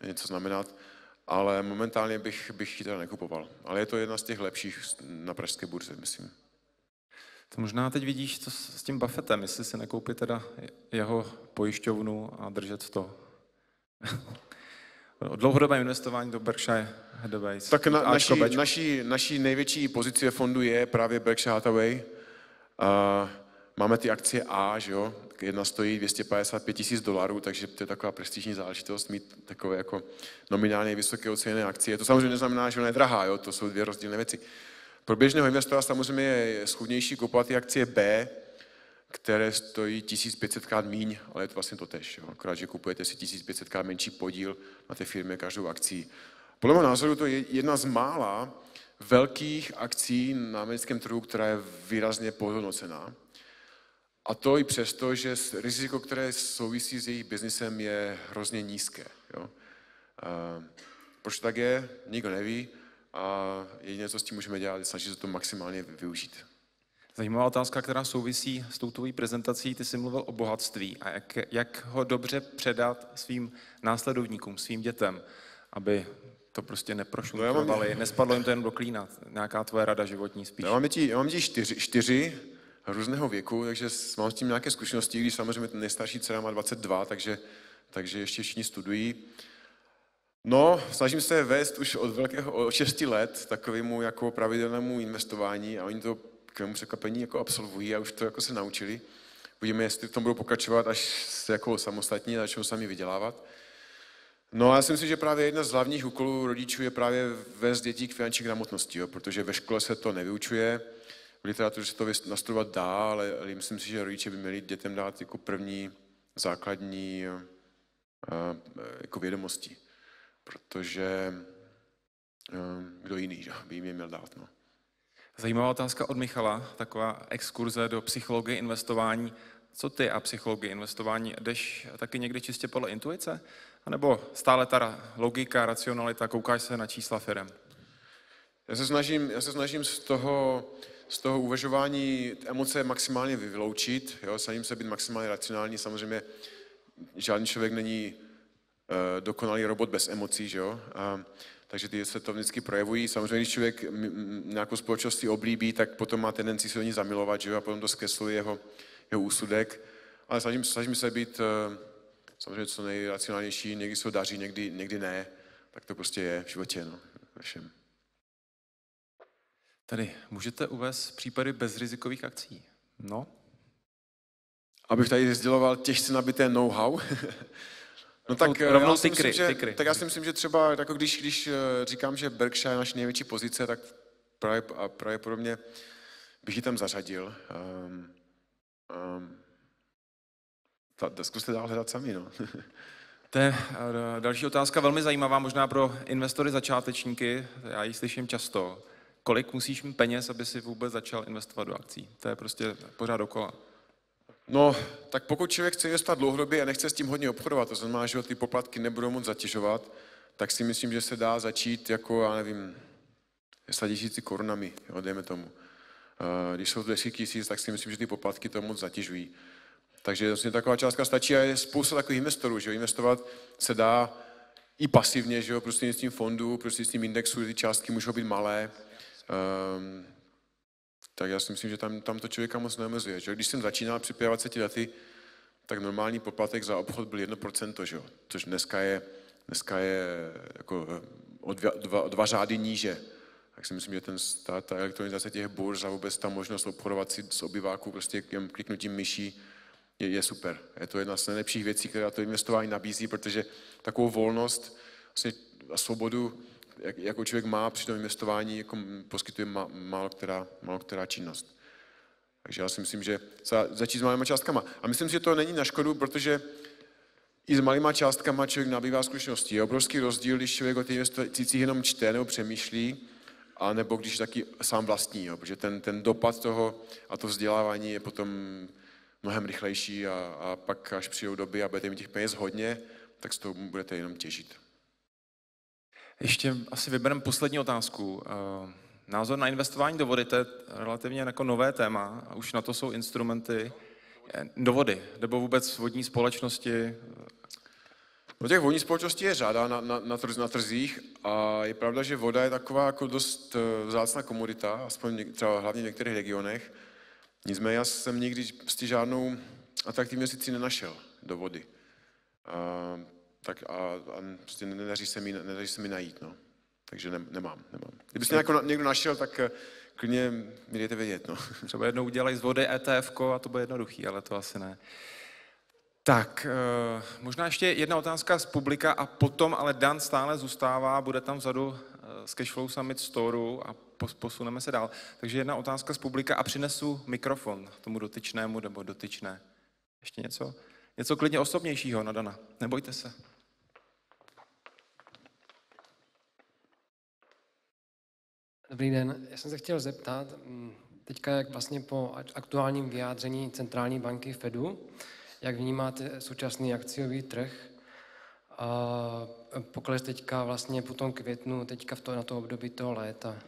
eh, něco znamenat ale momentálně bych, bych ji teda nekupoval. Ale je to jedna z těch lepších na pražské burze, myslím. To možná teď vidíš co s tím Buffettem, jestli si nekoupit teda jeho pojišťovnu a držet to. O dlouhodobém investování do Berkshire Hathaway. Tak na, naší, naší, naší největší pozice fondu je právě Berkshire Hathaway. Uh, máme ty akcie A, že jo? jedna stojí 255 tisíc dolarů, takže to je taková prestižní záležitost mít takové jako nominálně vysoké oceněné akcie. To samozřejmě neznamená, že ona je drahá, jo? to jsou dvě rozdílné věci. Pro běžného investora samozřejmě je schudnější kupovat ty akcie B, které stojí 1500 krát míň, ale je to vlastně to tež. Jo? Akorát, že kupujete si 1500 krát menší podíl na té firmě každou akcí. Podle mého názoru to je jedna z mála velkých akcí na americkém trhu, která je výrazně podhodnocená. A to i přesto, že riziko, které souvisí s jejich biznisem, je hrozně nízké. Jo? A proč tak je, nikdo neví a jediné, co s tím můžeme dělat, je snažit se to maximálně využít. Zajímavá otázka, která souvisí s tou tvojí prezentací. Ty jsi mluvil o bohatství a jak, jak ho dobře předat svým následovníkům, svým dětem, aby to prostě neprošumovali, no nespadlo jim to jen do klína. Nějaká tvoje rada životní spíš. Já mám děti, já mám děti čtyři, čtyři různého věku, takže mám s tím nějaké zkušenosti, když samozřejmě ten nejstarší dcera má 22, takže, takže ještě všichni studují. No, snažím se vést už od velkého, od 6 let takovému jako pravidelnému investování a oni to k mému překvapení jako absolvují a už to jako se naučili. Uvidíme, jestli v tom budou pokračovat, až se jako samostatní začnou sami vydělávat. No a já si myslím, že právě jedna z hlavních úkolů rodičů je právě vést dětí k finanční gramotnosti, jo, protože ve škole se to nevyučuje, v literatuře se to nastudovat dá, ale, ale myslím si, že rodiče by měli dětem dát jako první základní eh, eh, jako vědomosti, protože eh, kdo jiný že, by jim je měl dát. No. Zajímavá otázka od Michala, taková exkurze do psychologie investování. Co ty a psychologie investování? Jdeš taky někdy čistě podle intuice? A nebo stále ta logika, racionalita, koukáš se na čísla firem? Já se snažím, já se snažím z toho, z toho uvažování emoce maximálně vyloučit, jo? snažím se být maximálně racionální, samozřejmě žádný člověk není uh, dokonalý robot bez emocí, že jo? A, takže ty se to vždycky projevují. Samozřejmě, když člověk nějakou společnosti oblíbí, tak potom má tendenci se do ní zamilovat, že jo? a potom to zkresluje jeho, jeho úsudek. Ale snažím, snažím se být uh, samozřejmě co nejracionálnější, někdy se to daří, někdy, někdy ne. Tak to prostě je v životě, no, ve všem. Tady můžete uvést případy bezrizikových akcí? No, Abych tady sděloval těžce nabité know-how. no tak, rovnou já si tykry, myslím, že, tykry. tak já si myslím, že třeba, jako když, když eh, říkám, že Berkshire je naše největší pozice, tak právě, a pravděpodobně bych ji tam zařadil. Um, um, ta, zkuste dál hledat sami, no. To je eh, další otázka, velmi zajímavá, možná pro investory začátečníky, já ji slyším často. Kolik musíš mít peněz, aby si vůbec začal investovat do akcí? To je prostě pořád dokola. No, tak pokud člověk chce investovat dlouhodobě a nechce s tím hodně obchodovat, to znamená, že ho ty poplatky nebudou moc zatěžovat, tak si myslím, že se dá začít jako, já nevím, 100 tisíci korunami, jo, dejme tomu. Eh, Když jsou to desítky tisíc, tak si myslím, že ty poplatky to moc zatěžují. Takže vlastně taková částka stačí a je spousta takových investorů, že jo, investovat se dá i pasivně, že jo, prostřednictvím fondů, prostřednictvím indexu, ty částky můžou být malé. Um, tak já si myslím, že tam, tam to člověka moc neomezuje. Že? Když jsem začínal při 25 lety, tak normální poplatek za obchod byl 1%, že? což dneska je, dneska je jako o dva, dva, dva řády níže. Tak si myslím, že ten, ta, ta elektronizace těch burz a vůbec ta možnost obchodovat si s obyváků prostě jen kliknutím myší je, je super. Je to jedna z nejlepších věcí, která to investování nabízí, protože takovou volnost vlastně, a svobodu, jak, jako člověk má při tom investování, jako poskytuje má, málo, která, málo která činnost. Takže já si myslím, že za, začít s malýma částkama. A myslím si, že to není na škodu, protože i s malýma částkama člověk nabývá zkušenosti. Je obrovský rozdíl, když člověk o těch investicích jenom čte nebo přemýšlí, a nebo když taky sám vlastní, jo, protože ten, ten dopad toho a to vzdělávání je potom mnohem rychlejší a, a pak, až přijdou doby a budete mít těch peněz hodně, tak z toho budete jenom těžit. Ještě asi vybereme poslední otázku. Eh, Názor na investování do vody, to je relativně jako nové téma a už na to jsou instrumenty Eh, do vody, nebo vůbec vodní společnosti. No těch vodní společností je řada na, na, na, trz, na trzích a je pravda, že voda je taková jako dost eh, vzácná komodita, aspoň třeba hlavně v některých regionech. Nicméně já jsem nikdy žádnou atraktivní investici nenašel do vody. A, tak a, a prostě nedaří se mi, nedaří se mi najít, no. Takže ne, nemám, nemám. Jako na, někdo našel, tak eh, klidně mi dejte vědět, no. Třeba jednou udělají z vody ETF a to bude jednoduchý, ale to asi ne. Tak, eh, možná ještě jedna otázka z publika a potom, ale Dan stále zůstává, bude tam vzadu eh, z Cashflow Summit Storeu a pos- posuneme se dál. Takže jedna otázka z publika a přinesu mikrofon tomu dotyčnému nebo dotyčné. Ještě něco? Něco klidně osobnějšího na Dana. Nebojte se. Dobrý den, já jsem se chtěl zeptat, mm, teďka jak vlastně po ak- aktuálním vyjádření centrální banky Fedu, jak vnímáte současný akciový trh a pokles teďka vlastně po tom květnu, teďka v to, na to období toho léta.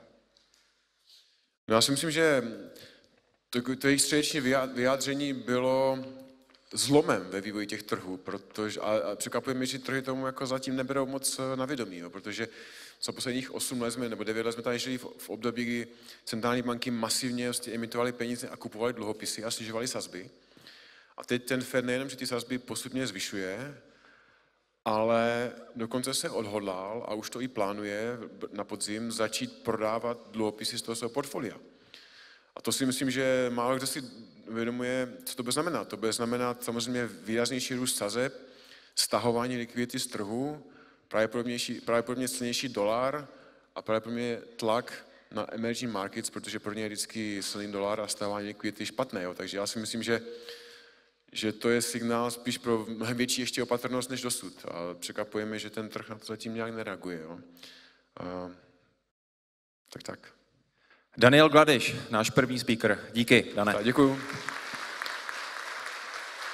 No já si myslím, že to, to jejich středeční vyjádření bylo zlomem ve vývoji těch trhů, protože, a, a překvapuje mě, že trhy tomu jako zatím neberou moc eh, na vědomí, jo, protože za posledních 8 let jsme, nebo 9 let jsme tady žili v, v období, kdy centrální banky masivně vlastně emitovaly peníze a kupovaly dluhopisy a snižovaly sazby. A teď ten Fed nejenom, že ty sazby postupně zvyšuje, ale dokonce se odhodlal a už to i plánuje na podzim začít prodávat dluhopisy z toho svého portfolia. A to si myslím, že málo kdo si uvědomuje, co to bude znamenat. To bude znamenat samozřejmě výraznější růst sazeb, stahování likvidity z trhu, pravděpodobně silnější dolar a pravděpodobně tlak na emerging markets, protože pro ně je vždycky silný dolar a stahování likvidity špatné. Jo. Takže já si myslím, že že to je signál spíš pro mnohem větší ještě opatrnost než dosud. A překvapujeme, že ten trh na to zatím nějak nereaguje. Jo. A, tak tak. Daniel Gladiš, náš první speaker. Díky, Dane. Tak, děkuju.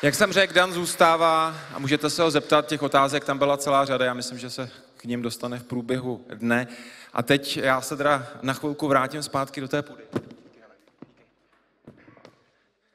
Jak jsem řekl, Dan zůstává a můžete se ho zeptat, těch otázek tam byla celá řada, já myslím, že se k ním dostane v průběhu dne. A teď já se teda na chvilku vrátím zpátky do té půdy.